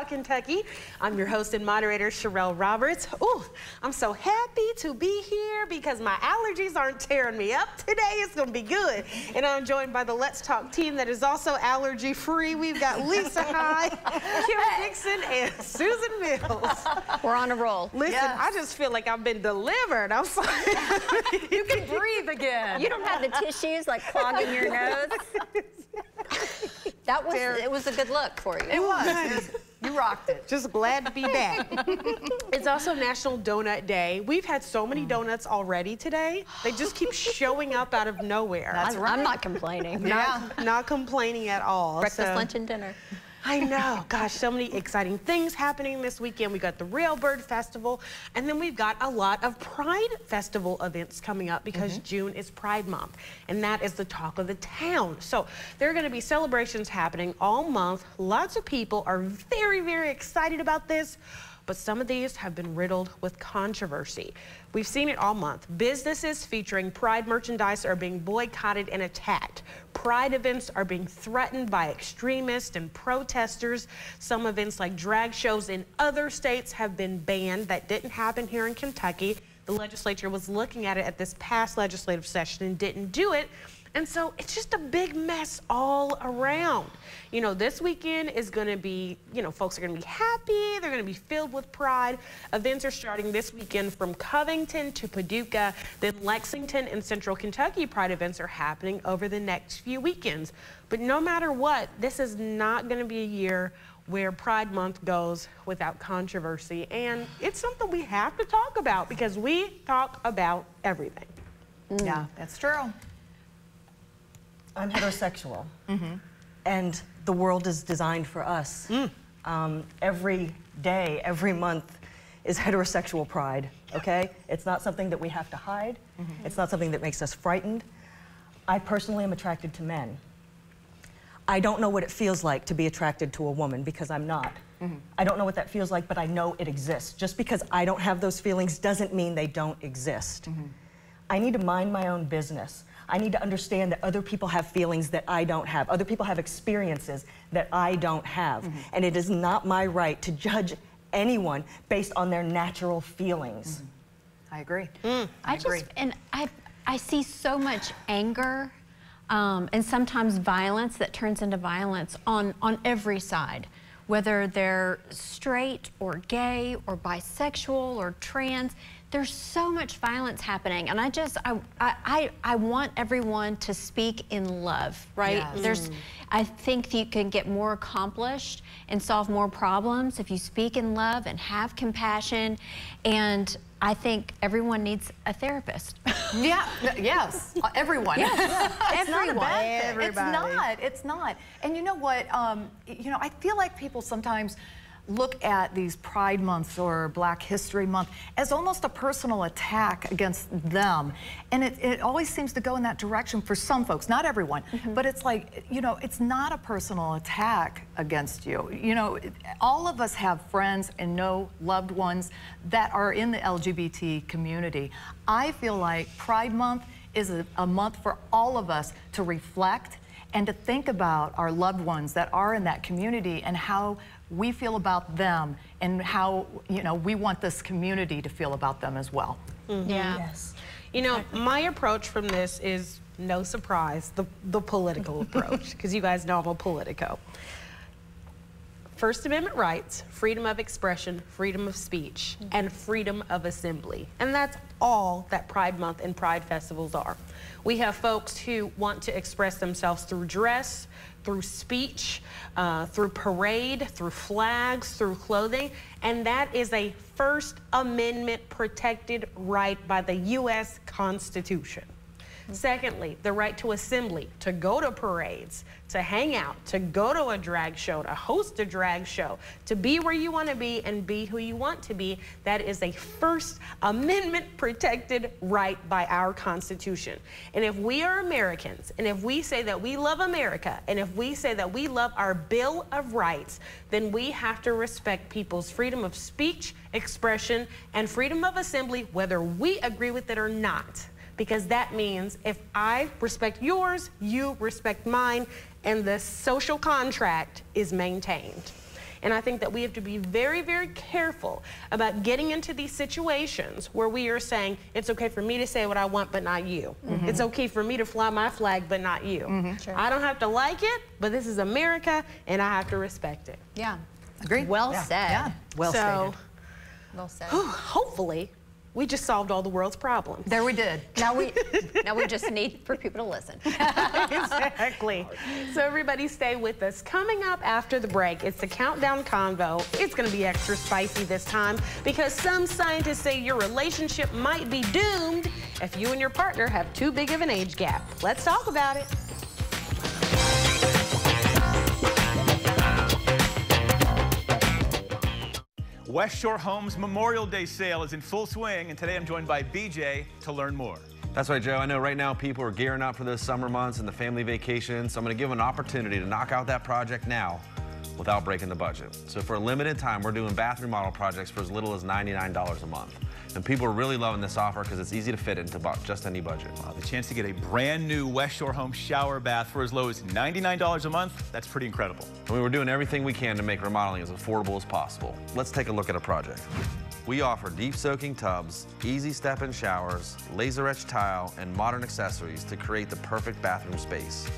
to Kentucky. I'm your host and moderator, Sherelle Roberts. Ooh, I'm so happy to be here because my allergies aren't tearing me up today. It's going to be good. And I'm joined by the Let's Talk team that is also allergy free. We've got Lisa High, Kim Dixon, and Susan Mills. We're on a roll. Listen, yes. I just feel like I've been delivered. I'm sorry. you can breathe again. You don't have the tissues like clogging your nose. That was it was a good look for you. It was. you rocked it. Just glad to be back. it's also National Donut Day. We've had so many mm. donuts already today. They just keep showing up out of nowhere. That's right. I'm not complaining. Not, yeah. not complaining at all. Breakfast, so. lunch, and dinner. I know. Gosh, so many exciting things happening this weekend. We got the Railbird Festival, and then we've got a lot of Pride Festival events coming up because mm -hmm. June is Pride Month, and that is the talk of the town. So there are going to be celebrations happening all month. Lots of people are very, very excited about this but some of these have been riddled with controversy. We've seen it all month. Businesses featuring Pride merchandise are being boycotted and attacked. Pride events are being threatened by extremists and protesters. Some events like drag shows in other states have been banned. That didn't happen here in Kentucky. The legislature was looking at it at this past legislative session and didn't do it. And so it's just a big mess all around. You know, this weekend is going to be, you know, folks are going to be happy. They're going to be filled with pride. Events are starting this weekend from Covington to Paducah. Then Lexington and Central Kentucky Pride events are happening over the next few weekends. But no matter what, this is not going to be a year where Pride Month goes without controversy. And it's something we have to talk about because we talk about everything. Mm. Yeah, that's true. I'm heterosexual. Mm -hmm. And the world is designed for us. Mm. Um, every day, every month is heterosexual pride, okay? It's not something that we have to hide. Mm -hmm. It's not something that makes us frightened. I personally am attracted to men. I don't know what it feels like to be attracted to a woman because I'm not. Mm -hmm. I don't know what that feels like, but I know it exists. Just because I don't have those feelings doesn't mean they don't exist. Mm -hmm. I need to mind my own business. I need to understand that other people have feelings that I don't have. Other people have experiences that I don't have. Mm -hmm. And it is not my right to judge anyone based on their natural feelings. Mm -hmm. I agree. Mm, I, I agree. just, and I, I see so much anger um, and sometimes violence that turns into violence on, on every side whether they're straight or gay or bisexual or trans there's so much violence happening and I just I I I want everyone to speak in love right yes. there's mm. I think you can get more accomplished and solve more problems if you speak in love and have compassion and I think everyone needs a therapist. yeah, yes, everyone. Yes, it's everyone. not a bad thing. Everybody. It's not. It's not. And you know what? Um, you know, I feel like people sometimes look at these Pride Months or Black History Month as almost a personal attack against them. And it, it always seems to go in that direction for some folks, not everyone, mm -hmm. but it's like, you know, it's not a personal attack against you. You know, all of us have friends and know loved ones that are in the LGBT community. I feel like Pride Month is a, a month for all of us to reflect and to think about our loved ones that are in that community and how we feel about them and how, you know, we want this community to feel about them as well. Mm -hmm. Yeah. Yes. You know, my approach from this is no surprise, the, the political approach, because you guys know I'm a politico. First Amendment rights, freedom of expression, freedom of speech, and freedom of assembly. And that's all that Pride Month and Pride festivals are. We have folks who want to express themselves through dress, through speech, uh, through parade, through flags, through clothing, and that is a First Amendment protected right by the U.S. Constitution. Secondly, the right to assembly, to go to parades, to hang out, to go to a drag show, to host a drag show, to be where you want to be and be who you want to be. That is a First Amendment protected right by our Constitution. And if we are Americans, and if we say that we love America, and if we say that we love our Bill of Rights, then we have to respect people's freedom of speech, expression, and freedom of assembly, whether we agree with it or not because that means if I respect yours, you respect mine, and the social contract is maintained. And I think that we have to be very, very careful about getting into these situations where we are saying, it's okay for me to say what I want, but not you. Mm -hmm. It's okay for me to fly my flag, but not you. Mm -hmm. sure. I don't have to like it, but this is America, and I have to respect it. Yeah. Agreed. Well yeah. said. Yeah. Well so, stated. Well said. Whew, hopefully, we just solved all the world's problems. There we did. Now we now we just need for people to listen. exactly. So everybody stay with us. Coming up after the break, it's the countdown convo. It's going to be extra spicy this time because some scientists say your relationship might be doomed if you and your partner have too big of an age gap. Let's talk about it. West Shore Homes Memorial Day sale is in full swing, and today I'm joined by BJ to learn more. That's right, Joe. I know right now people are gearing up for those summer months and the family vacation, so I'm going to give them an opportunity to knock out that project now without breaking the budget. So for a limited time, we're doing bathroom model projects for as little as $99 a month. And people are really loving this offer because it's easy to fit into just any budget. Wow, the chance to get a brand new West Shore Home shower bath for as low as $99 a month, that's pretty incredible. I mean, we're doing everything we can to make remodeling as affordable as possible. Let's take a look at a project. We offer deep soaking tubs, easy step-in showers, laser etched tile, and modern accessories to create the perfect bathroom space.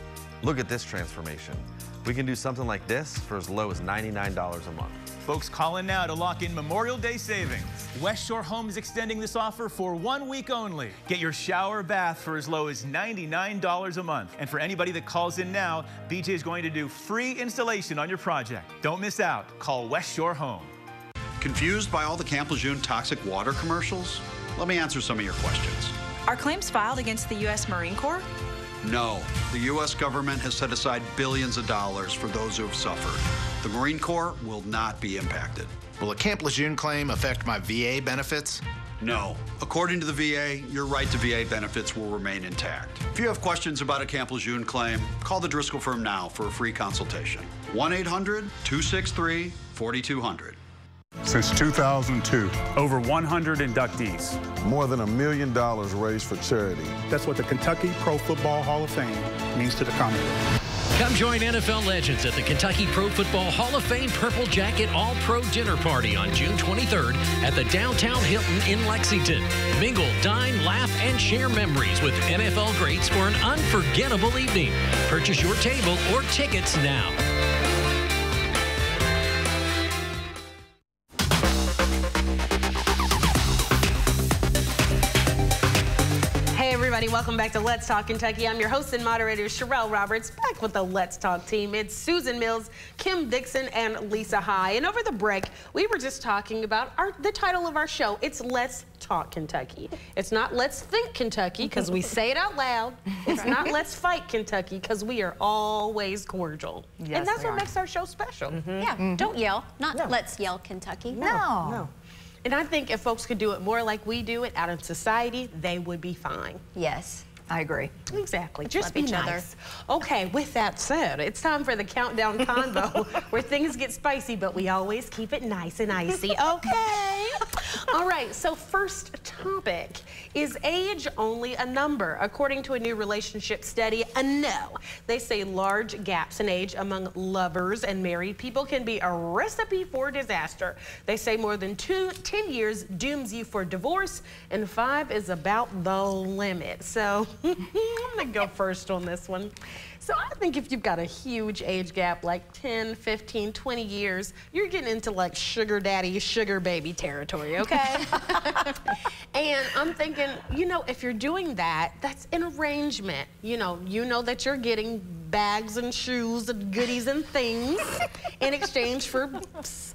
Look at this transformation. We can do something like this for as low as $99 a month. Folks, call in now to lock in Memorial Day savings. West Shore Home is extending this offer for one week only. Get your shower bath for as low as $99 a month. And for anybody that calls in now, BJ is going to do free installation on your project. Don't miss out. Call West Shore Home. Confused by all the Camp Lejeune toxic water commercials? Let me answer some of your questions. Are claims filed against the U.S. Marine Corps? No. The U.S. government has set aside billions of dollars for those who have suffered. The Marine Corps will not be impacted. Will a Camp Lejeune claim affect my VA benefits? No. According to the VA, your right to VA benefits will remain intact. If you have questions about a Camp Lejeune claim, call the Driscoll firm now for a free consultation. 1 800 263 4200. Since 2002, over 100 inductees. More than a million dollars raised for charity. That's what the Kentucky Pro Football Hall of Fame means to the Commonwealth. Come join NFL legends at the Kentucky Pro Football Hall of Fame Purple Jacket All Pro Dinner Party on June 23rd at the Downtown Hilton in Lexington. Mingle, dine, laugh, and share memories with NFL greats for an unforgettable evening. Purchase your table or tickets now. Welcome back to Let's Talk Kentucky. I'm your host and moderator, Sherelle Roberts, back with the Let's Talk team. It's Susan Mills, Kim Dixon, and Lisa High. And over the break, we were just talking about our, the title of our show. It's Let's Talk Kentucky. It's not Let's Think Kentucky, because we say it out loud. It's not Let's Fight Kentucky, because we are always cordial. Yes, and that's what are. makes our show special. Mm -hmm. Yeah, mm -hmm. don't yell. Not no. Let's Yell Kentucky. No. no. no. And I think if folks could do it more like we do it out in society, they would be fine. Yes. I agree. Exactly. Just Love be nice. Other. Okay, with that said, it's time for the countdown convo where things get spicy, but we always keep it nice and icy. Okay. All right, so first topic is age only a number? According to a new relationship study, a no. They say large gaps in age among lovers and married people can be a recipe for disaster. They say more than two, 10 years dooms you for divorce, and five is about the limit. So I'm gonna go first on this one. So I think if you've got a huge age gap, like 10, 15, 20 years, you're getting into like sugar daddy, sugar baby territory, okay? and I'm thinking, you know, if you're doing that, that's an arrangement. You know, you know that you're getting bags and shoes and goodies and things in exchange for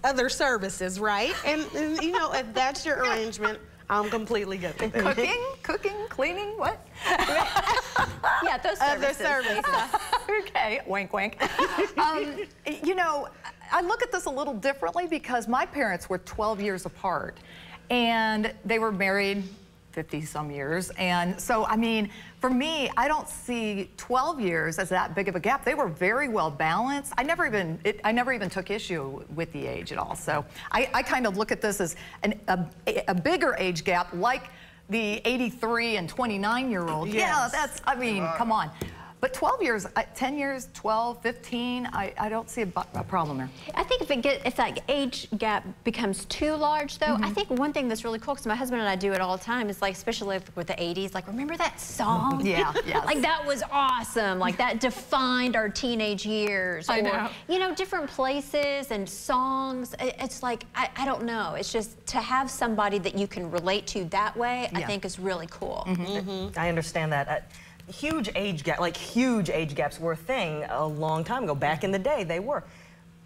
other services, right? And, and you know, if that's your arrangement, I'm completely good with it. Cooking, cooking, cleaning, what? yeah, those services. Other services. okay, wink, wink. Um, you know, I look at this a little differently because my parents were 12 years apart and they were married 50 some years. And so, I mean, for me, I don't see 12 years as that big of a gap. They were very well balanced. I never even, it, I never even took issue with the age at all. So I, I kind of look at this as an, a, a bigger age gap like the 83 and 29 year old. Yeah, that's, I mean, come on. But 12 years, uh, 10 years, 12, 15, I, I don't see a, a problem there. I think if it get if that age gap becomes too large, though, Mm-hmm. I think one thing that's really cool because my husband and I do it all the time is like, especially with the '80s, like remember that song? Yeah, yes. like that was awesome. Like that defined our teenage years. I or, know. You know, different places and songs. It's like I, I don't know. It's just to have somebody that you can relate to that way. I think is really cool. I understand that. Uh, huge age gap, like huge age gaps were a thing a long time ago. Back in the day, they were.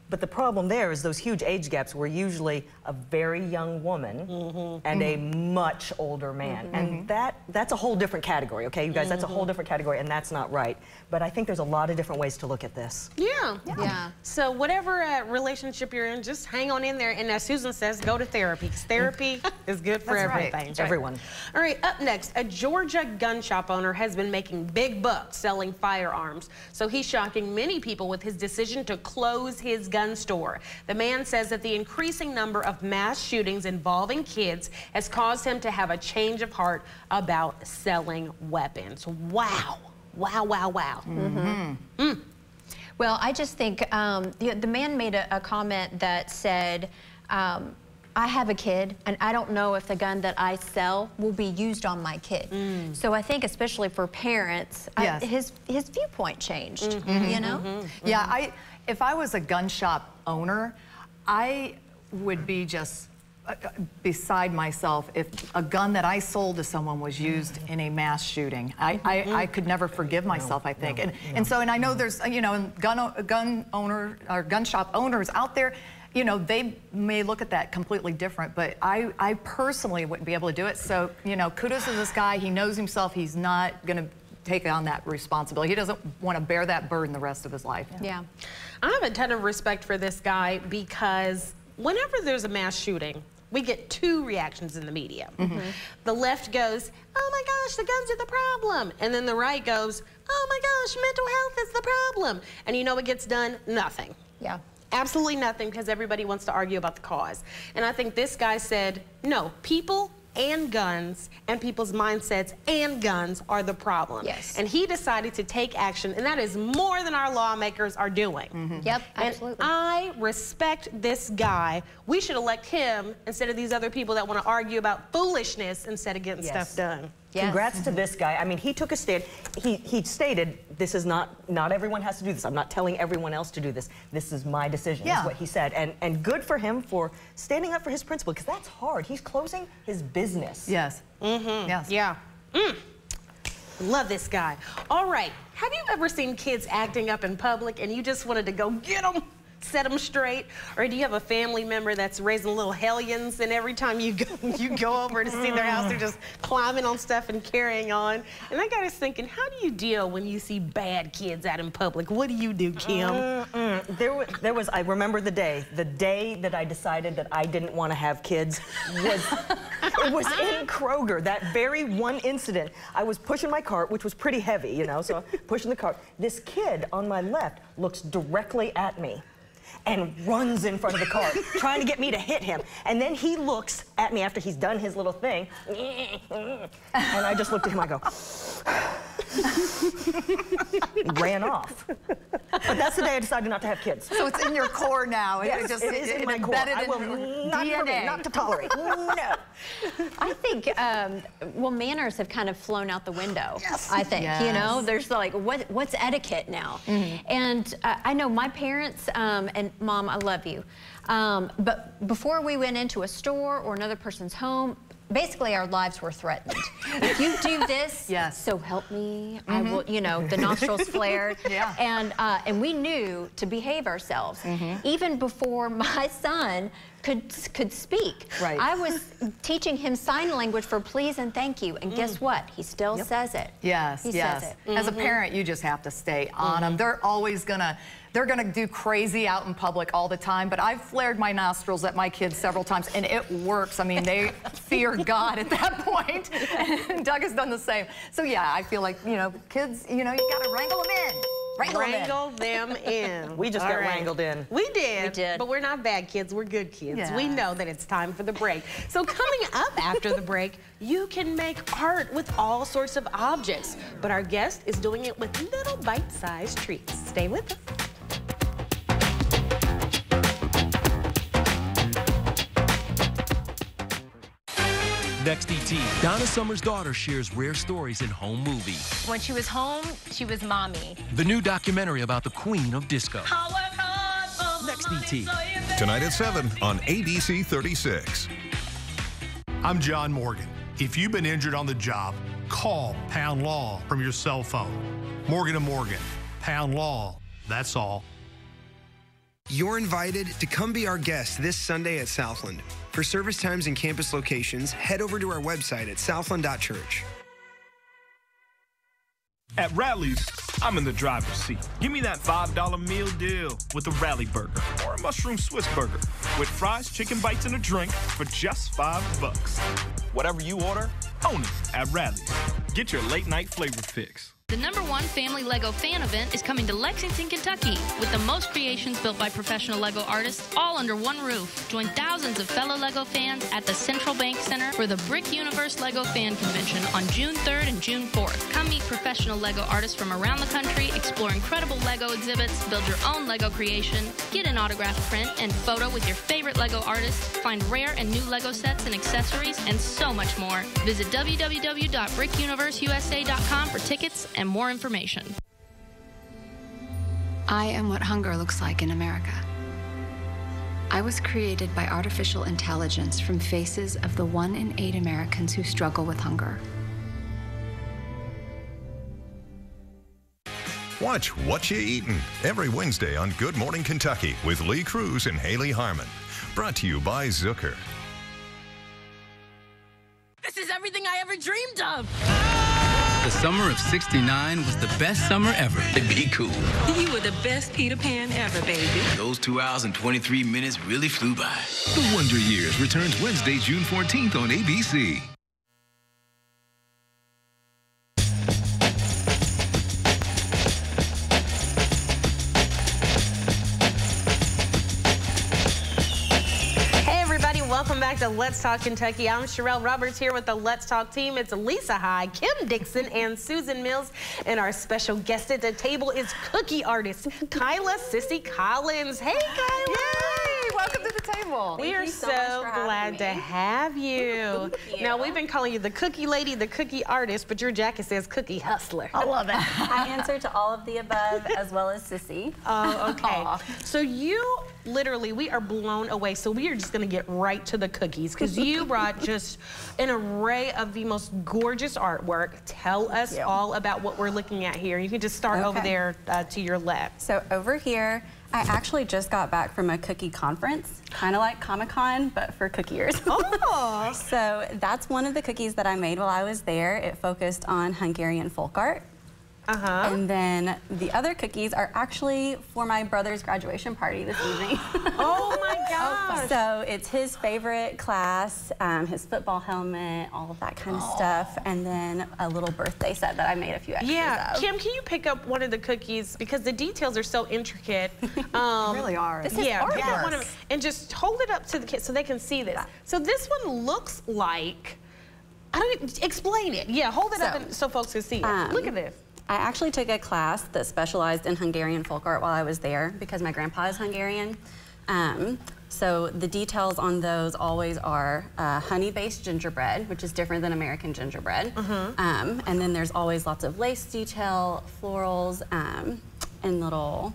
But the problem there is those huge age gaps were usually a very young woman mm-hmm. and a mm-hmm. much older man. Mm-hmm. And that that's a whole different category, okay, you guys? That's a whole different category, and that's not right. But I think there's a lot of different ways to look at this. Yeah. Yeah. So whatever uh, relationship you're in, just hang on in there. And as Susan says, go to therapy. therapy is good for That's right. everything. Everyone. All right, up next, a Georgia gun shop owner has been making big bucks selling firearms. So he's shocking many people with his decision to close his gun store. The man says that the increasing number of mass shootings involving kids has caused him to have a change of heart about selling weapons. Wow. Wow, wow, wow. Mm-hmm. Mm. Well, I just think um, the, the man made a, a comment that said, um, I have a kid, and I don't know if the gun that I sell will be used on my kid. Mm. So I think, especially for parents, I- his his viewpoint changed. Mm-hmm. You know, mm-hmm. Yeah, I if I was a gun shop owner, I would be just uh, uh, beside myself if a gun that I sold to someone was used in a mass shooting. I, I, I could never forgive myself, I think. and, and so, and I know there's, you know, gun, gun owner or gun shop owners out there, you know, they may look at that completely different, but I, I personally wouldn't be able to do it. So, you know, kudos to this guy. He knows himself. He's not going to take on that responsibility. He doesn't want to bear that burden the rest of his life. yeah. I have a ton of respect for this guy because whenever there's a mass shooting, we get two reactions in the media. Mm-hmm. The left goes, oh my gosh, the guns are the problem. And then the right goes, oh my gosh, mental health is the problem. And you know what gets done? Nothing. Yeah. Absolutely nothing because everybody wants to argue about the cause. And I think this guy said, no, people and guns and people's mindsets and guns are the problem. Yes. And he decided to take action, and that is more than our lawmakers are doing. Mm-hmm. Yep. And Absolutely. I respect this guy. We should elect him instead of these other people that want to argue about foolishness instead of getting Yes. stuff done. Yes. Congrats to this guy. I mean, he took a stand. He, he stated, this is not, not everyone has to do this. I'm not telling everyone else to do this. This is my decision, Yeah. is what he said. And, and good for him for standing up for his principle, because that's hard. He's closing his business. Yes. Mm-hmm. Yes. Yeah. Mm. Love this guy. All right. Have you ever seen kids acting up in public and you just wanted to go get them? Set them straight, or do you have a family member that's raising little hellions, and every time you go, you go over to see their house, they're just climbing on stuff and carrying on. And I got us thinking, how do you deal when you see bad kids out in public? What do you do, Kim? Mm, There was, there was, I remember the day, the day that I decided that I didn't want to have kids was, it was in Kroger, that very one incident. I was pushing my cart, which was pretty heavy, you know, so pushing the cart. This kid on my left looks directly at me and runs in front of the cart, trying to get me to hit him. And then he looks at me after he's done his little thing, and I just looked at him, I go, ran off. But that's the day I decided not to have kids. So it's in your core now. Yes, it just it is in my core. embedded I will in your not, DNA. permit, not to tolerate. No. I think, um, well, manners have kind of flown out the window. Yes. I think, you know, there's like, what, what's etiquette now? And uh, I know my parents, um, and mom, I love you. Um, but before we went into a store or another person's home, basically our lives were threatened. if you do this, Yes. so help me, I mm-hmm. will, you know, the nostrils flared. Yeah. And, uh, and we knew to behave ourselves. Mm-hmm. Even before my son could, could speak. Right. I was teaching him sign language for please and thank you. And guess mm. what? He still says it. Yes, He yes. says it. As a mm-hmm. parent, you just have to stay on them. They're always gonna, they're gonna do crazy out in public all the time. But I've flared my nostrils at my kids several times, and it works. I mean, they fear God at that point. And Doug has done the same. So yeah, I feel like you know, kids, you know, you gotta wrangle them in. Wrangle 'em in. wrangle them in. We just All got wrangled in. We did. We did. But we're not bad kids. We're good kids. We know that it's time for the break. So coming up after the break, you can make art with all sorts of objects. But our guest is doing it with little bite-sized treats. Stay with us. Next ET, Donna Summer's daughter shares rare stories in home movie. When she was home, she was mommy. The new documentary about the queen of disco. Next ET. Tonight at 7 on ABC 36. I'm John Morgan. If you've been injured on the job, call Pound Law from your cell phone. Morgan and Morgan, Pound Law, that's all. You're invited to come be our guest this Sunday at Southland. For service times and campus locations, head over to our website at southland.church. At Rally's, I'm in the driver's seat. Give me that $5 meal deal with a Rally Burger or a mushroom Swiss burger with fries, chicken bites, and a drink for just five bucks. Whatever you order, own it at Rally's. Get your late night flavor fix. The number one family Lego fan event is coming to Lexington, Kentucky, with the most creations built by professional Lego artists all under one roof. Join thousands of fellow Lego fans at the Central Bank Center for the Brick Universe Lego Fan Convention on June 3rd and June 4th. Come meet professional Lego artists from around the country, explore incredible Lego exhibits, build your own Lego creation, get an autographed print and photo with your favorite Lego artists, find rare and new Lego sets and accessories, and so much more. Visit www.brickuniverseusa.com for tickets and more information. I am what hunger looks like in America. I was created by artificial intelligence from faces of the one in eight Americans who struggle with hunger. Watch What You Eatin' every Wednesday on Good Morning Kentucky with Lee Cruz and Haley Harmon. Brought to you by Zucker. This is everything I ever dreamed of. The summer of 69 was the best summer ever. Be cool. You were the best Peter Pan ever, baby. Those two hours and 23 minutes really flew by. The Wonder Years returns Wednesday, June 14th on ABC. Let's Talk Kentucky. I'm Sherelle Roberts here with the Let's Talk team. It's Lisa High, Kim Dixon, and Susan Mills. And our special guest at the table is cookie artist Kyla Sissy Collins. Hey Kyla! Yay! Welcome to the table. We are so, glad to have you. Now we've been calling you the cookie lady, the cookie artist, but your jacket says cookie hustler. I love it. I answer to all of the above as well as Sissy. Oh, okay. So you literally, we are blown away. So we are just gonna get right to the cookies because you brought just an array of the most gorgeous artwork. Tell us all about what we're looking at here. You can just start over there uh, to your left. So over here, I actually just got back from a cookie conference, kind of like Comic-Con, but for cookiers. Oh! so that's one of the cookies that I made while I was there. It focused on Hungarian folk art. Uh-huh. And then the other cookies are actually for my brother's graduation party this evening. oh my gosh! So it's his favorite class, um, his football helmet, all of that kind of stuff, and then a little birthday set that I made a few extras Yeah, of. Kim, can you pick up one of the cookies because the details are so intricate. Um, really are. This is yeah, pick up one of and just hold it up to the kids so they can see this. So this one looks like. I don't even- explain it. Yeah, hold it up So, and, so folks can see it. um, Look at this. I actually took a class that specialized in Hungarian folk art while I was there because my grandpa is Hungarian. Um, so the details on those always are uh, honey-based gingerbread, which is different than American gingerbread. Um, and then there's always lots of lace detail, florals, um, and little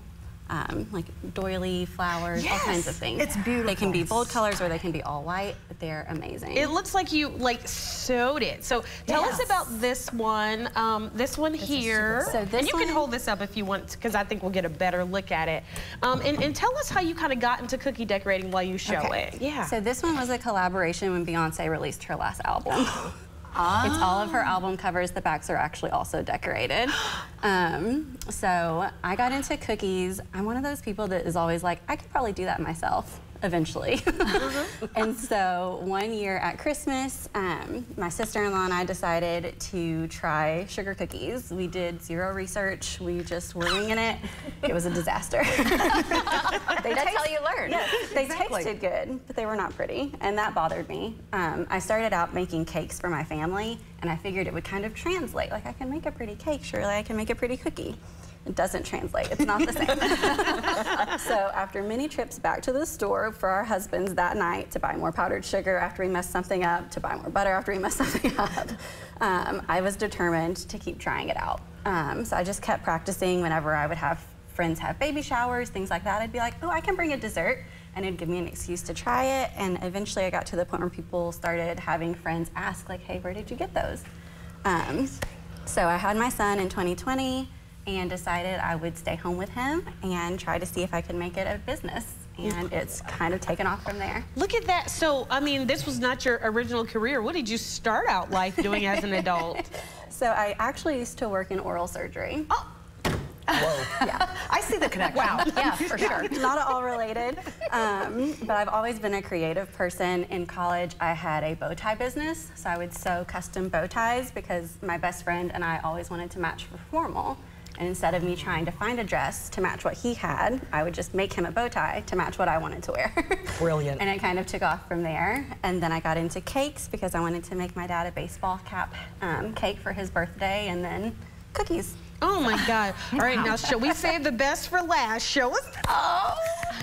um, like doily flowers, all kinds of things. it's beautiful. They can be bold colors or they can be all white, but they're amazing. It looks like you like sewed it. So tell us about this one. Um, this one here. So this and this you can hold this up if you want, because I think we'll get a better look at it. Um, and, and tell us how you kind of got into cookie decorating while you show Okay. it. Yeah. So this one was a collaboration when Beyonce released her last album. It's all of her album covers. The backs are actually also decorated. Um, so I got into cookies. I'm one of those people that is always like, I could probably do that myself. Eventually. and so one year at Christmas, um, my sister-in-law and I decided to try sugar cookies. We did zero research. We just were winging it. It was a disaster. That's taste- how you learn. Yes, they Exactly. tasted good, but they were not pretty, and that bothered me. Um, I started out making cakes for my family, and I figured it would kind of translate. Like, I can make a pretty cake, surely I can make a pretty cookie. It doesn't translate, it's not the same. so after many trips back to the store for our husbands that night to buy more powdered sugar after we messed something up, to buy more butter after we messed something up, um, I was determined to keep trying it out. Um, so I just kept practicing whenever I would have friends have baby showers, things like that. I'd be like, oh, I can bring a dessert. And it'd give me an excuse to try it. And eventually I got to the point where people started having friends ask, like, hey, where did you get those? Um, so I had my son in 2020 and decided I would stay home with him and try to see if I could make it a business. And it's kind of taken off from there. Look at that. So, I mean, this was not your original career. What did you start out life doing as an adult? So I actually used to work in oral surgery. Oh. Whoa. yeah. I see the connection. Wow. Yeah, for sure. Not at all related. Um, but I've always been a creative person. In college, I had a bow tie business, so I would sew custom bow ties because my best friend and I always wanted to match for formal. And instead of me trying to find a dress to match what he had, I would just make him a bow tie to match what I wanted to wear. Brilliant. and it kind of took off from there. And then I got into cakes because I wanted to make my dad a baseball cap um, cake for his birthday and then cookies. Oh my God. All right, now, shall we save the best for last? Show us. Oh,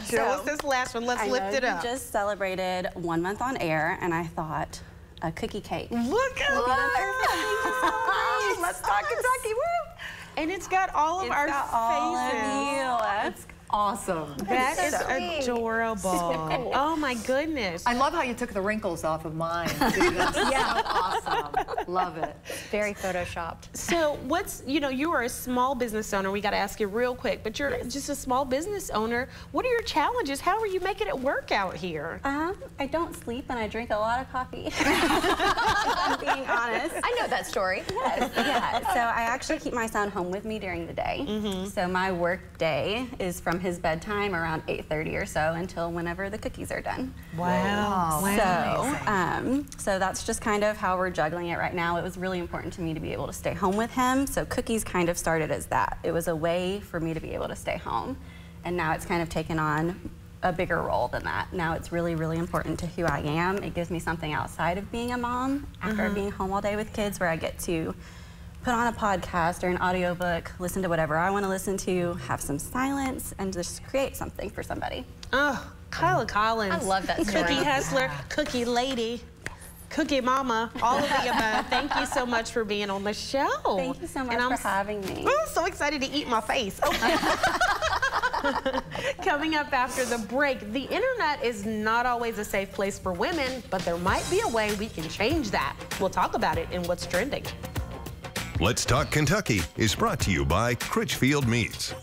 show So, us this last one. Let's I lift know it you up. just celebrated one month on air, and I thought a cookie cake. Look at would be the that. perfect thing to celebrate. Let's talk Kentucky. Woo! And it's got all of It's our got all of you. Awesome. That It's is so adorable. So cool. Oh my goodness. I love how you took the wrinkles off of mine. too. That's Yeah. so awesome. Love it. Very photoshopped. So what's, you know, you are a small business owner. We got to ask you real quick, but you're just a small business owner. What are your challenges? How are you making it work out here? Um, I don't sleep and I drink a lot of coffee. I'm being honest. I know that story. Yes, yeah. So I actually keep my son home with me during the day. Mm-hmm. So my work day is from his bedtime around 8:30 or so until whenever the cookies are done. Wow. So, um, so that's just kind of how we're juggling it right now. It was really important to me to be able to stay home with him. So cookies kind of started as that. It was a way for me to be able to stay home. And now it's kind of taken on a bigger role than that. Now it's really, really important to who I am. It gives me something outside of being a mom after Mhm. being home all day with kids where I get to put on a podcast or an audiobook, listen to whatever I want to listen to, have some silence, and just create something for somebody. Oh, Kyla Collins. I love that story. Cookie Hustler, Cookie Lady, Cookie Mama, all of the above. Thank you so much for being on the show. Thank you so much And I'm for having me. I'm so excited to eat my face. Coming up after the break, the internet is not always a safe place for women, but there might be a way we can change that. We'll talk about it in What's Trending. Let's Talk Kentucky is brought to you by Critchfield Meats.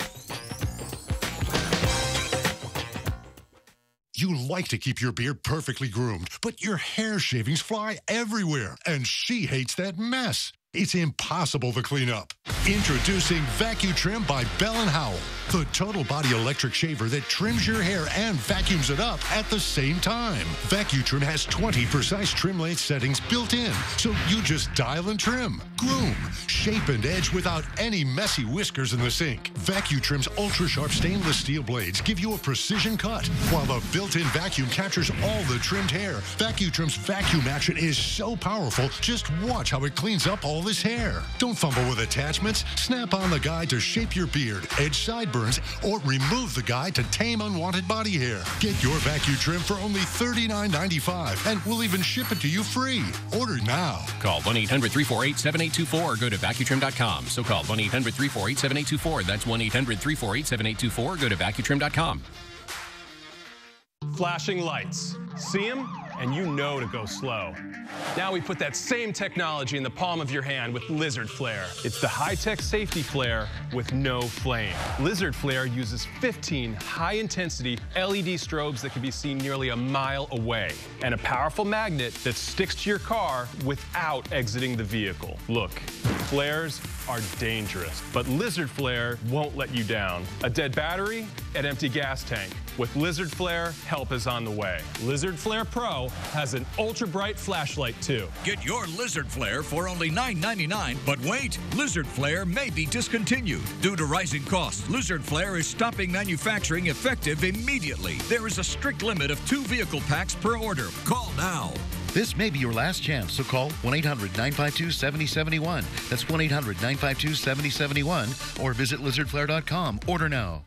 You like to keep your beard perfectly groomed, but your hair shavings fly everywhere, and she hates that mess. It's impossible to clean up. Introducing VacuTrim by Bell & Howell, the total body electric shaver that trims your hair and vacuums it up at the same time. VacuTrim has 20 precise trim length settings built in, so you just dial and trim, groom, shape and edge without any messy whiskers in the sink. VacuTrim's ultra-sharp stainless steel blades give you a precision cut, while the built-in vacuum captures all the trimmed hair. VacuTrim's vacuum action is so powerful, just watch how it cleans up all this hair. Don't fumble with attachments. Snap on the guide to shape your beard, edge sideburns, or remove the guide to tame unwanted body hair. Get your VacuTrim for only $39.95, and we'll even ship it to you free. Order now. Call 1 800 348 7824 or go to vacutrim.com. So call 1 800 348 7824. That's 1 800 348 7824. Go to vacutrim.com. Flashing lights. See them, and you know to go slow. Now we put that same technology in the palm of your hand with Lizard Flare. It's the high-tech safety flare with no flame. Lizard Flare uses 15 high-intensity LED strobes that can be seen nearly a mile away, and a powerful magnet that sticks to your car without exiting the vehicle. Look, Flares are dangerous, but Lizard Flare won't let you down. A dead battery, an empty gas tank. With Lizard Flare, help is on the way. Lizard Flare Pro has an ultra bright flashlight too. Get your Lizard Flare for only $9.99. But wait, Lizard Flare may be discontinued. Due to rising costs, Lizard Flare is stopping manufacturing effective immediately. There is a strict limit of two vehicle packs per order. Call now. This may be your last chance, so call 1 800 952 7071. That's 1 800 952 7071 or visit lizardflare.com. Order now.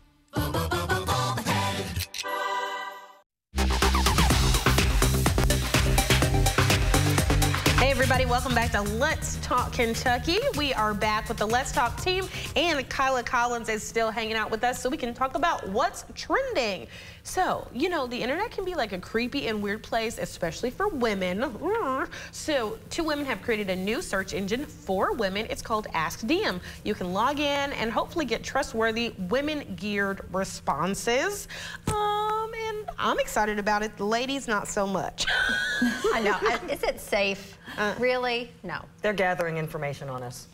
Welcome back to Let's Talk Kentucky. We are back with the Let's Talk team and Kyla Collins is still hanging out with us so we can talk about what's trending. So, you know, the internet can be like a creepy and weird place, especially for women. So, two women have created a new search engine for women. It's called Ask DM. You can log in and hopefully get trustworthy women-geared responses. Um, and I'm excited about it. The ladies, not so much. I know. I, is it safe? Uh, really? No. They're gathering information on us.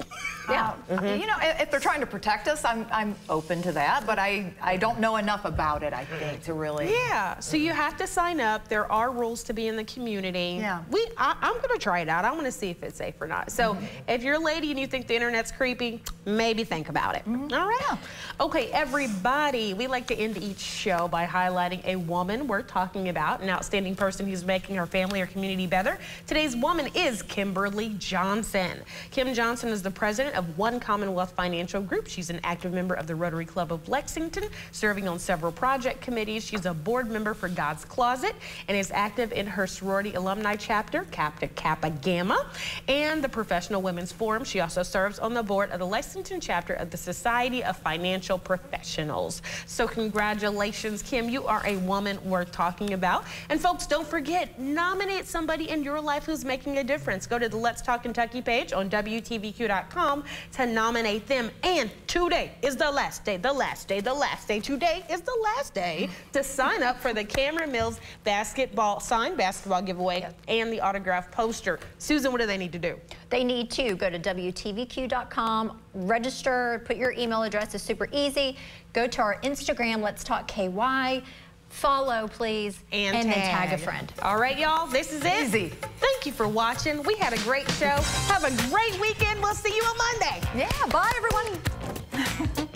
Yeah. Mhm. You know, if if they're trying to protect us, I'm, I'm open to that, but I, I don't know enough about it, I think, to really. Yeah, so you have to sign up. There are rules to be in the community. Yeah. We, I, I'm gonna try it out. I wanna see if it's safe or not. So if you're a lady and you think the internet's creepy, maybe think about it. All right. Okay, everybody, we like to end each show by highlighting a woman we're talking about, an outstanding person who's making her family or community better. Today's woman is Kimberly Johnson. Kim Johnson is the president of One Commonwealth Financial Group. She's an active member of the Rotary Club of Lexington, serving on several project committees. She's a board member for God's Closet and is active in her sorority alumni chapter, Kappa Kappa Gamma, and the Professional Women's Forum. She also serves on the board of the Lexington chapter of the Society of Financial Professionals. So congratulations, Kim. You are a woman worth talking about. And folks, don't forget, nominate somebody in your life who's making a difference. Go to the Let's Talk Kentucky page on WTVQ.com to nominate them. And today is the last day, the last day, the last day. Today is the last day to sign up for the Cameron Mills basketball, signed basketball giveaway and the autograph poster. Susan, what do they need to do? They need to go to WTVQ.com, register, put your email address, it's super easy. Go to our Instagram, Let's Talk KY. Follow, please, and, then tag a friend. All right, y'all, this is it. Easy. Thank you for watching. We had a great show. Have a great weekend. We'll see you on Monday. Yeah, bye, everyone.